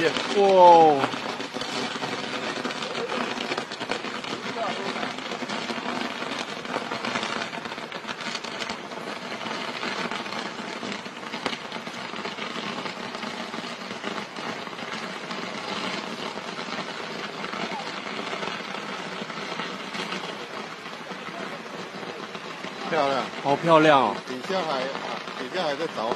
耶，哇，漂亮，好漂亮哦，底下还底下还在着火。